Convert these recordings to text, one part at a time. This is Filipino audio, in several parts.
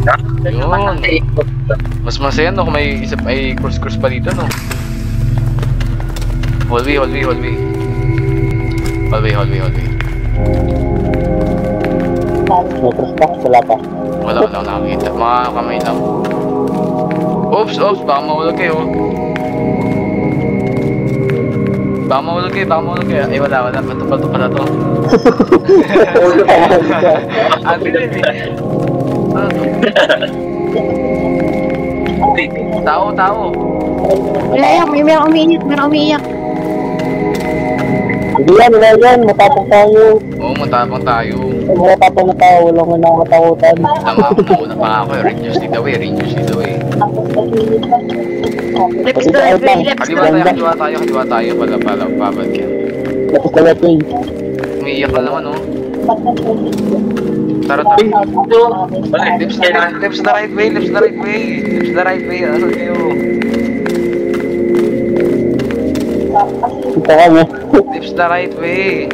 Yun. Mas masaya no kung may isa ay cross-cross pa dito no. Hallway, hallway, hallway. Hallway, hallway, hallway. May cross box, wala pa. Wala, wala akong nakakita. Mga kamay lang. Oops, oops, baka mahulog kayo. Baka mahulog kayo, baka mahulog kayo. Ay, wala, wala. Bato, bato pala to. Ah, bilis eh. To? Tao, tao. Umiiyak, may merong umiiyak, merong umiiyak. Hindi yan, wala yan. Matapang tayo. Oo, matapang tayo. Matapang na tayo. Walang wala matakutan. Tama, mauna pa ako. Reduce lead away, reduce lead away. Lips the right way, lips the Kaliwa right tayo, way. kaliwa tayo, kaliwa tayo. Pala, pala, babad ka. Tapos na natin. Umiiyak ka naman, oh. Tara, tara. Lips the right, lips the right way, lips the right way. Lips the right way. Asan kayo? Kita kami. Lips the right way.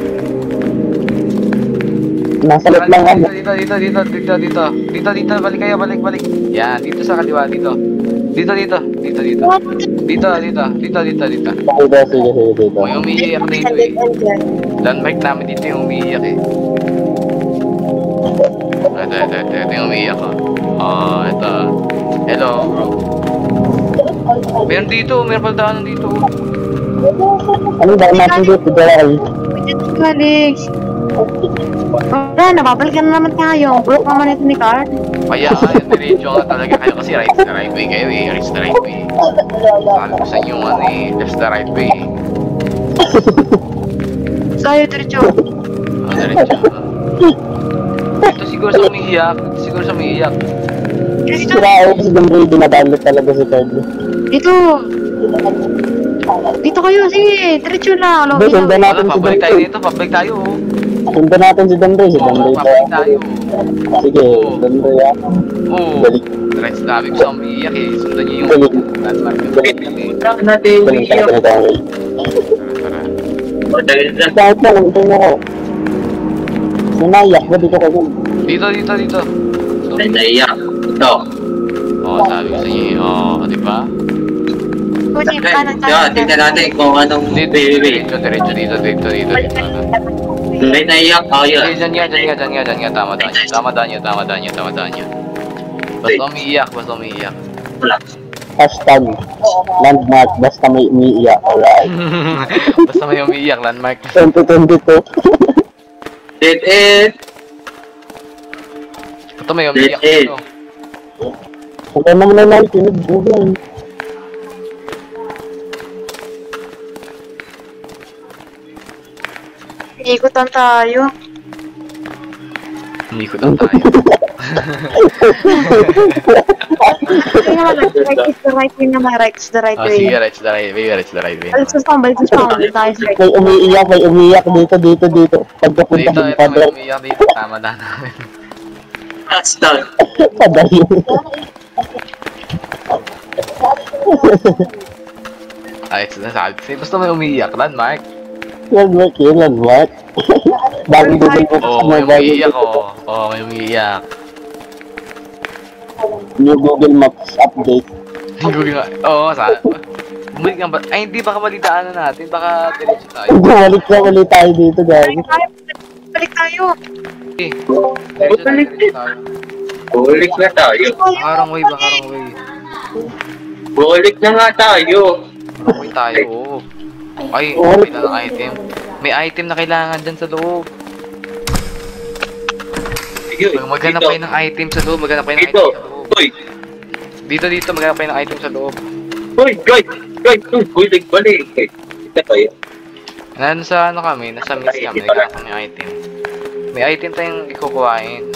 Nasa loob lang kami. Dito, dito, dito, dito, dito. Dito, dito, balik kayo, balik, balik. Yan, dito sa kaliwa, dito. Dito, dito, dito, dito. Dito, dito, dito, dito, dito. Sige, sige, sige, dito. May umiiyak dito eh. Landmark namin dito yung umiiyak eh. Ito, ito, ito, ito yung umiiyak oh. Oh, ito. Hello. Meron dito, meron pala daanan dito. Ano ba natin dito? Dahil. Alex. Wala, nababalikan na naman tayo. Bulok naman ito ni Card. Kaya nga, yung diretso nga talaga kayo kasi right the right way kayo eh. Right the right way. Ko sa inyo ano eh, left the right way. Tayo diretso. Oh, diretso. Ito siguro sa umiiyak. Ito siguro sa umiiyak. Dito, Sira ako si Dambre. Dinadalo talaga si Carlo. dito. Dito kayo, sige. Diretso na. Hindi, sundan Wala, natin si pabalik tayo dito, pabalik tayo oh. Natin si Dambre. Si Oo, pabalik tayo. tayo. Sige, Oo. Dambre ah. Oo. Balik. Right, sabi ko sa umiiyak eh. Sundan niyo yung Balik. landmark. Balik. Track natin Balik tayo na tayo. Tara, tara. Na. Kahit na lang, ito na ako. Sinayak ba dito ko dun? Dito, dito, dito. Ay, naiyak. Ito. Oo, sabi ko sa inyo. Oo, di ba? Kunin, Okay. kanan, Kaya, kanan. tingnan natin kung anong Dito, dito, dito, dito, dito, dito. Ay, naiyak. Oh, yun. dyan nga, dyan nga, dyan nga, dyan nga, tama daan nyo, tama daan nyo, tama daan nyo, tama daan nyo. Basta umiiyak, basta umiiyak. Wala. Hashtag landmark basta may umiiyak. Alright. basta may umiiyak, landmark. 2022. Dead end. Basta may umiiyak Eh, eh. dito. Wala naman na nakikinig. Google. Ikutan tayo. Hindi ko lang tayo. Sige naman, right is the right way naman. Right is the right Oh, sige, way. right, the right way, right, the right way. Balik sa spawn. Balik tayo sa right. May umiiyak, may umiiyak dito, dito, dito. Pagkapunta Dito, ng ito, may umiiyak dito, tama daan namin. Hashtag. padayo. Ay, sinasabi ko sa'yo, basta may umiiyak, landmark. Landmark yun, landmark. Google book. Oo, oh, may umiiyak, oo. Oo, may umiiyak. New Google Maps update. Google nga. Oo, sa... Bumalik nga ba? Ay, hindi, baka balidaanan natin. Baka diretso tayo. Bumalik na ulit tayo dito, guys. Balik tayo. Eh, diretso tayo, diretso tayo. Bulik na tayo. Bakarang way, bakarang way. Bulik na nga tayo. Bakarang way tayo, oo. Ay, may na item. May item na kailangan dyan sa loob. Sige, Maghanap kayo ng item sa loob, maghanap kayo ng item sa loob. Uy, Dito, dito, kayo ng item sa loob. uy, guys, guys, uy, bulik balik. Kita kayo. Nandun sa ano kami, nasa miss kami, naghanap kami ng item. May item tayong ikukuhain.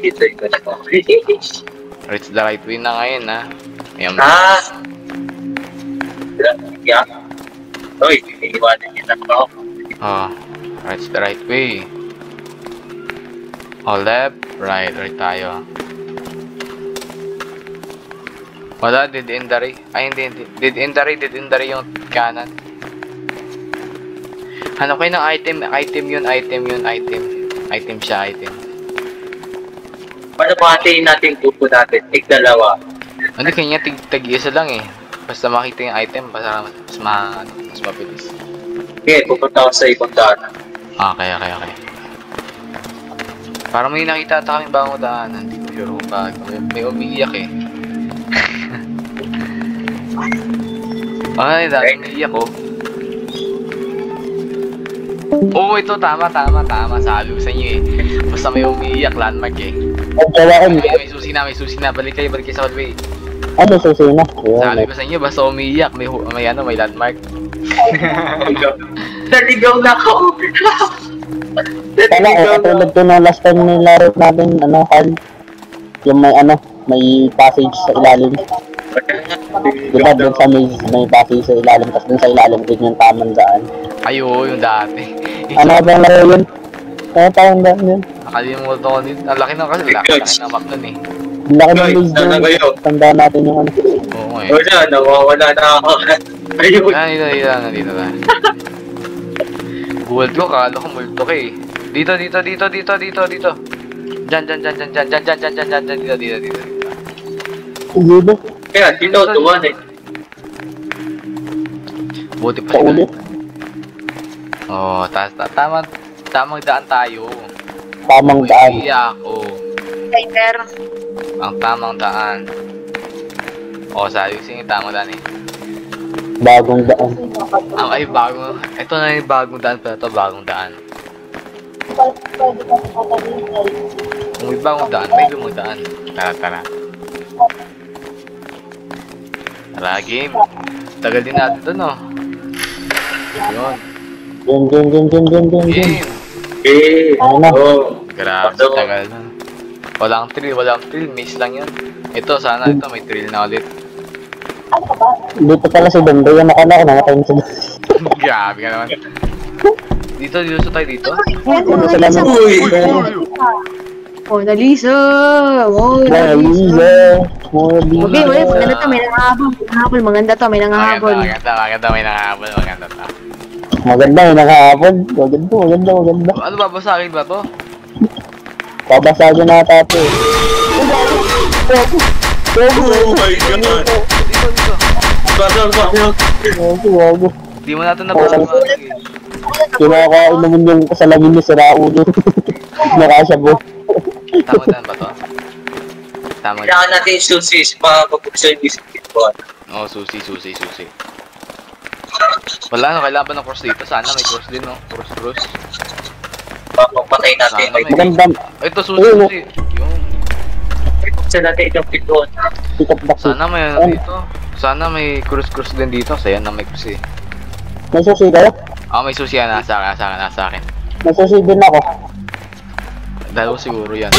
Kita ito na. It's the right way na ngayon, ha. Ayan. Ah. Yeah. Uy, iiwanan niya na ako. Oh, it's the right way. Oh, left, right, right tayo. Wala, did in the ray. Ay, hindi, hindi. Did in the ray, did in the ray yung kanan. Hanap kayo ng item, item yun, item yun, item. Item siya, item. Paano pahatiin natin yung grupo natin? Tig dalawa. Hindi, kanya tig, tag isa lang eh. Basta makita yung item, basta mas, ma, ano, mas mabilis. Okay, pupunta ako sa ibang daan. Ah, kaya, kaya, kaya. Parang may nakita ata kaming bagong daanan. Hindi ko sure kung bakit. May, may umiiyak eh. Ay, dati umiiyak oh. Oo, ito tama, tama, tama. Sabi ko sa inyo eh. Basta may umiiyak, landmark eh. Ang tawa ko, May, may susi na, may susi na. Balik kayo, balik kayo sa hallway. ano susina? Sabi Ayun. ko sa inyo, basta umiiyak, may, may ano, may landmark. Naligaw na ako! Sana eh, katulad ko na last time nilaro natin, ano, Hal. Yung may ano, may passage sa ilalim. Di ba doon sa maze, may passage sa ilalim, tapos doon sa ilalim din yung tamang daan. Ayo, yung dati. Ano ba laro yun? Ano tawang daan yun? Nakalimutan ko din. Ang laki na kasi, laki, laki na map nun eh. Ang laki ng kayo. doon. Tanda natin yung ano. Oo eh. Wala, nawawala na ako. Ayun. Ah, dito, dito, dito, dito na. Gold ko, kakala ko multo ka eh. Dito, dito, dito, dito, dito, dito. Diyan, diyan, diyan, diyan, diyan, diyan, diyan, diyan, diyan, diyan, dito, dito, dito. Sige ba? Kaya, dito, tuwan eh. Buti pa sila. Oo, oh, ta ta tamang, tamang daan tayo. Tamang daan. Iiyak, oo. Timer. Ang tamang daan. Oo, sabi ko sa inyo, tamang daan eh. Bagong daan. Ah, ay, bago. Ito na yung bagong daan pero ito bagong daan. Kung may bagong daan, may lumang daan. Tara, tara. Tara, game. Tagal din natin to, no? Yun. Game, game, game, game, game, game, game. Game. Eh, Ano na? oh. Grabe, So, tagal na. Walang thrill, walang thrill. Miss lang yun. Ito, sana ito may thrill na ulit. Dito pala si Dondo, yung nakala ko, namatay na si Dondo. Grabe ka naman. Dito, dito sa tayo dito. Ano sila na? Uy! Mona Lisa! Lisa! Okay, wait, maganda to, may nangahabol. Nangahabol, maganda to, may nangahabol. Maganda, maganda, maganda. May nangahabol, maganda to. Maganda, may nakahapon. Maganda, maganda, maganda. Ano ba, basahin ba to? Babasagin na tayo. eh. Oh my God! Dito, dito. Bakit, bakit? Wago, wago. Di mo natin nabasa ba? Kinakain naman yung kasalamin ni Siraulo. Nakasabo. Tama daan ba to? Tama. Kailangan natin para pag-buksan yung biscuit ko. Oo, oh, susi, susi, susi. Wala, no, kailangan ba ng cross dito? Sana may cross din, no? Cross, cross. Papapatay natin. Sana May Maganda. Ito, susi, Ayun, susi. Yung, buksan natin itong box. sana may ano dito. Sana may cross, cross din dito. Saya na may cross eh. May susi kayo? Ah, may susi yan. Nasa akin, nasa akin, nasa akin. May susi din ako. Dalawa siguro yan.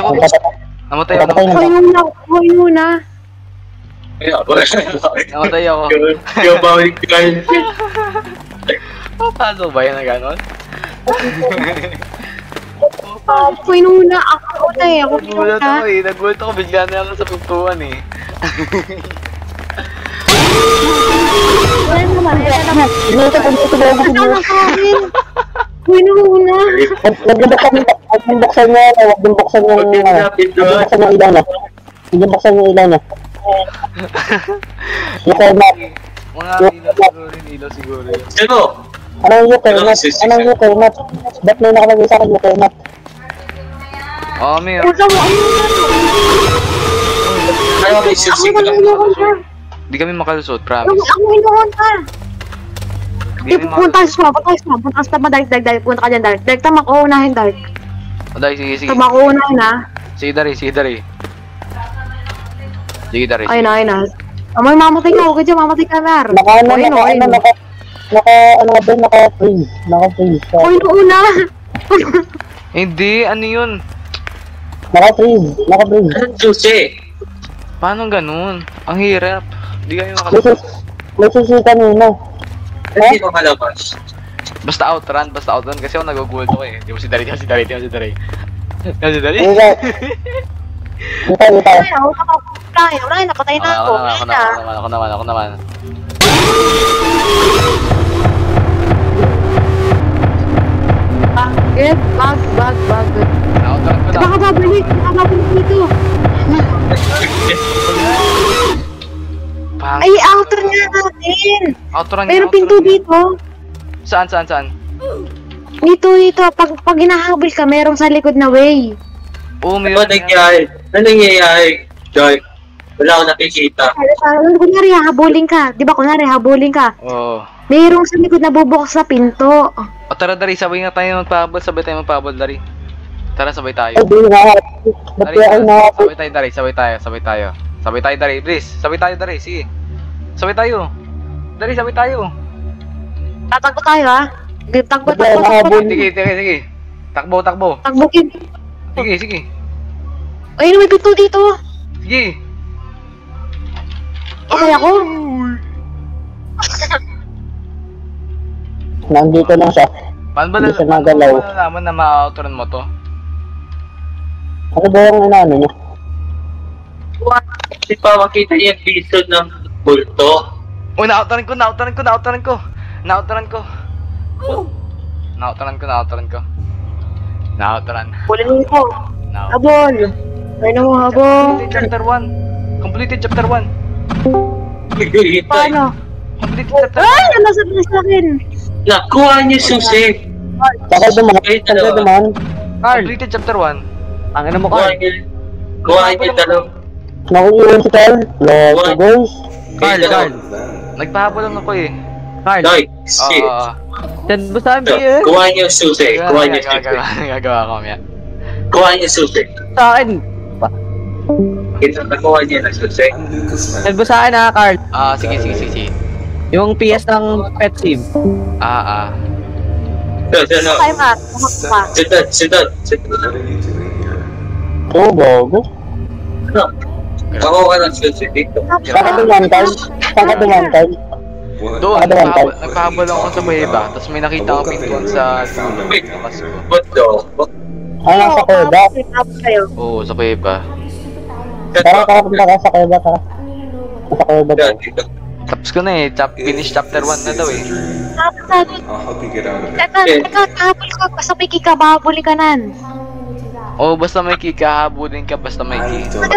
Namatay ako. Namatay ako. Hoy muna, hoy muna. Kaya ako. Namatay ako. Kaya ba yung kain? Oh, paano ba yan na gano'n? Oh, pinuna ako na eh. Ako pinuna. Nagulat eh. Nagulat ako. Bigla na ako sa pintuan eh. Ayan naman. Ayan naman. Pinuna ko. Pinuna ko. Pinuna ko. Pinuna ko. Pinuna ko. Huwag yung buksan niya, huwag yung buksan yung, huwag ano. yung buksan yung ilaw na. Huwag yung buksan yung ilaw na. Yung cornet. Mga ilaw siguro yun, ilaw siguro yun. Sino? Anong yung cornet? Anong yung cornet? Ba't may nakalagay sa akin yung cornet? Oo, Mir. Ayaw, oh, may sisig. Hindi kami makalusot, promise. Ako inuwan ka! Hindi, punta tayo sa punta tayo sa punta tayo sa mga, dark, dark, dark, punta ka dyan, dark. Dark, tama ko, unahin, dark. O, dahil, sige, sige. Tama ko unahin, ha. Sige, Dari, sige, Dari. Sige, Dari. Ayun na, ayun na. Amoy, mamatay ka, okay dyan, mamatay ka, Dar. Naka, ano, naka, ano, naka, naka, ano ba, naka freeze, naka freeze, Ako inuuna. Hindi, ano yun? naka freeze, naka freeze. Anong susi? Paano ganun? Ang hirap. Di kami May makalusot. susi, may susi kanina. Hindi mo malabas. Basta outrun, basta outrun kasi ako nag-gold eh. Di mo si Daray, di mo si Daray, si Daray. Di mo si Daray. Hintay, hintay. Ay, ako nakapatay. Wala, napatay na ah, ako. Ako ako naman, ako naman. Bakit? Bag, bag, bag. Outrun ko na. Baka babalik, baka babalik dito. Ay, outrun nga natin. Outrun, Pero pinto dito. Saan, saan, saan? Dito, dito. Pag, pag hinahabol ka, merong sa likod na way. Oo, Ano meron. nangyayari? Ano nangyayari, Joy? Wala akong nakikita. Parang kunwari, hahabulin ka. Di ba, kunwari, habulin ka. Oo. Merong sa likod na bubukas sa pinto. O tara, Dari, sabay nga tayo magpahabol. Sabay tayo magpahabol, Dari. Tara, sabay tayo. Nga. Ba't Dari, tara, na sabay tayo, Dari. Sabay tayo, sabay tayo. Sabay tayo, Dari. Please, sabay tayo, Dari. Sige. Sabay tayo. Dari, sabay tayo. Tatakbo tayo, ha? Takbo, takbo, takbo. Sige, sige, sige. Takbo, takbo. Takbukin. Sige, sige. Ayun, may pinto dito. Sige. Okay ako. Nandito lang siya. Paano ba, Hindi siya paano nagalaw. ba nalaman na ma-outrun mo to? Ano ba yung inaano niya? Kasi pa makita niya yung piso ng bulto. Oh, na-outrun ko, na-outrun ko, na-outrun ko. Na-outrun ko. Na-outrun ko, na-outrun ko. Na-outrun. Bulin ko. Na-outrun. Habol. Ayun mo, habol. Completed chapter 1. Completed chapter 1. Paano? Completed chapter Ay, ano sa sa akin? Nakuha niyo susi. Saka dumaan. Ay, Saka dalawa. dumaan. Completed chapter 1. Ang ina mo Kuha Carl. niyo. Kuha niyo dalawa. Nakuha si Carl. Let's go, guys. Carl, Carl. Nagpahabol lang ako eh. Carl. Joy, Oo. shit. Send mo sa So, amin eh. Kuha niyo yung susi. Kuha niyo yung susi. Gagawa, ko mamaya. Kuha niyo yung susi. Sa akin. Ito, nakuha niyo ng susi. Send mo sa akin ha, Carl. Ah, sige, sige, sige, sige. Yung PS ng pet sim. Ah, ah. So, so, no. Tayo ka. Tumak pa. Sit down, sit down, sit down. Oo, bago. Ano? Nakuha ka ng susi dito. Saka dumaan, Carl. Saka dumaan, Carl. Doon, Ano nagpahabol, nagpahabol ako sa Buheba. Tapos may nakita akong pintuan sa dulo. Wait. What the? Ah, kuweba. Tapos kayo. Oo, sa Buheba. Tara, kakapunta ka sa kuweba, tara. Daw. Dito. Tapos ko na eh. Chap, finish chapter 1 na daw eh. It. teka, teka, habol ka. Basta may kika, bahabulin ka nan. Oo, basta may key ka, basta may don't